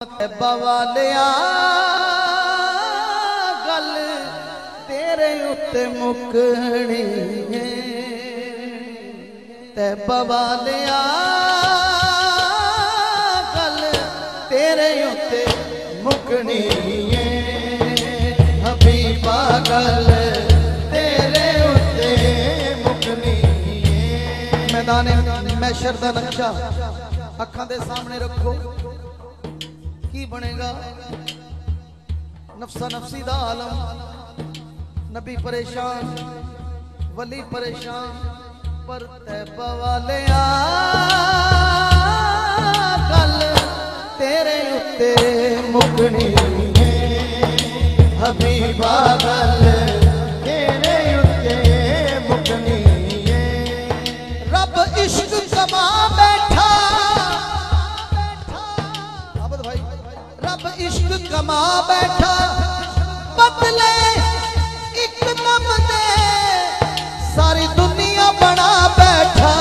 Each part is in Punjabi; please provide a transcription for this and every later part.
ਬਵਾਲਿਆ ਗੱਲ ਤੇਰੇ ਉੱਤੇ ਮੁਕਣੀ ਤੇ ਬਵਾਲਿਆ ਗੱਲ ਤੇਰੇ ਉੱਤੇ ਮੁਕਣੀ ਏ। ਹਬੀਬਾ ਗੱਲ ਤੇਰੇ ਉੱਤੇ ਮੁਕਣੀ ਏ। ਮੈਦਾਨੇ ਮੈਸ਼ਰ ਦਾ ਨਕਸ਼ਾ ਅੱਖਾਂ ਦੇ ਸਾਹਮਣੇ ਰੱਖੋ। की बनेगा। नफसा नफसी का आलम। नबी परेशान, वली परेशान, पर तैबा वाले गल तेरे उत्ते मुकनी है। हबीबा गल रब इश्क कमा बैठा। बदले एक नम दे, सारी दुनिया बना बैठा।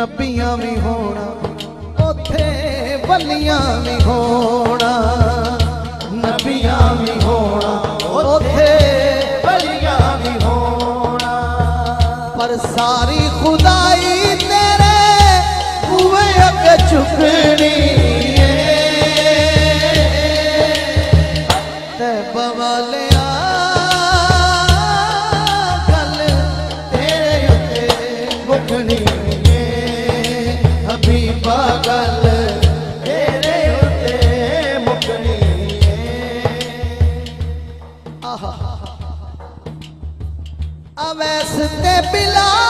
नबिया भी होना ਵਲੀਆਂ ਵੀ ਹੋਣਾ ਨਬੀਆਂ ਵੀ ਹੋਣਾ, ਉੱਥੇ ਵਲੀਆਂ ਵੀ ਹੋਣਾ। ਪਰ ਸਾਰੀ ਖੁਦਾਈ ਤੇਰੇ ਹੂਏ ਅੱਗੇ ਝੁਕਣੀ ਤੇ ਬਵਾਲਿਆ love.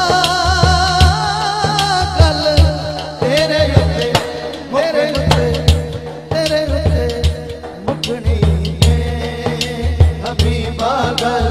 Bye.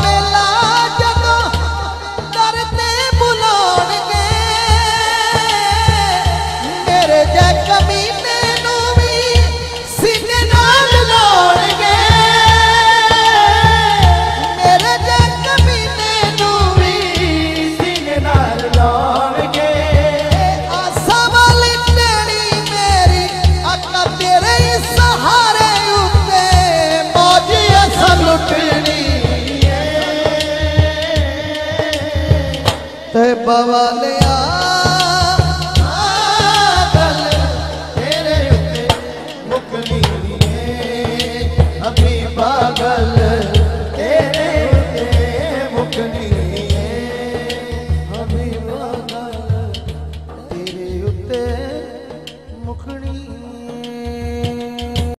बवाले